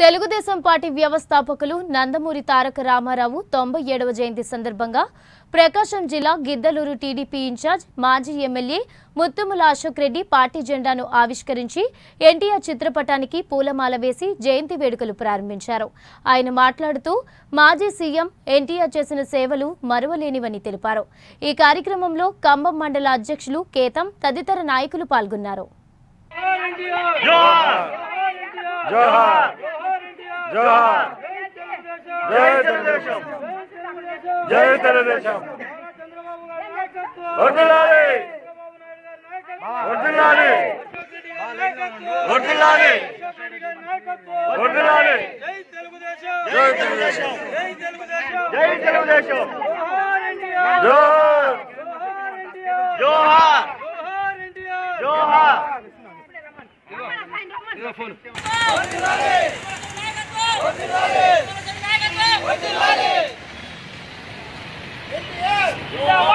Telugu Desam party వ్యవస్థాపకులు నందమూరి తారక రామారావు తొంభై ఏడవ జయంతి సందర్భంగా ప్రకాశం జిల్లా గిద్దలూరు టీడీపీ ఇన్ఛార్జ్ మాజీ ఎమ్మెల్యే ముత్తుముల అశోక్ రెడ్డి పార్టీ జెండాను ఆవిష్కరించి ఎన్టీఆర్ చిత్రపటానికి పూలమాల వేసి జయంతి వేడుకలు ప్రారంభించారు. ఆయన మాట్లాడుతూ మాజీ సీఎం ఎన్టీఆర్ చేసిన సేవలు మరువలేనివని తెలిపారు. ఈ కార్యక్రమంలో కంబం మండల అధ్యక్షులు కేతం తదితర నాయకులు పాల్గొన్నారు జోహార్ జోహార్ జై తెలుగుదేశం జై తెలుగుదేశం వర్ధిల్లాలి వర్ధిల్లాలి వర్ధిల్లాలి వర్ధిల్లాలి జై తెలుగుదేశం జై తెలుగుదేశం జై తెలుగుదేశం జై తెలుగుదేశం జోహార్ జోహార్ జోహార్ జోహార్ Yeah.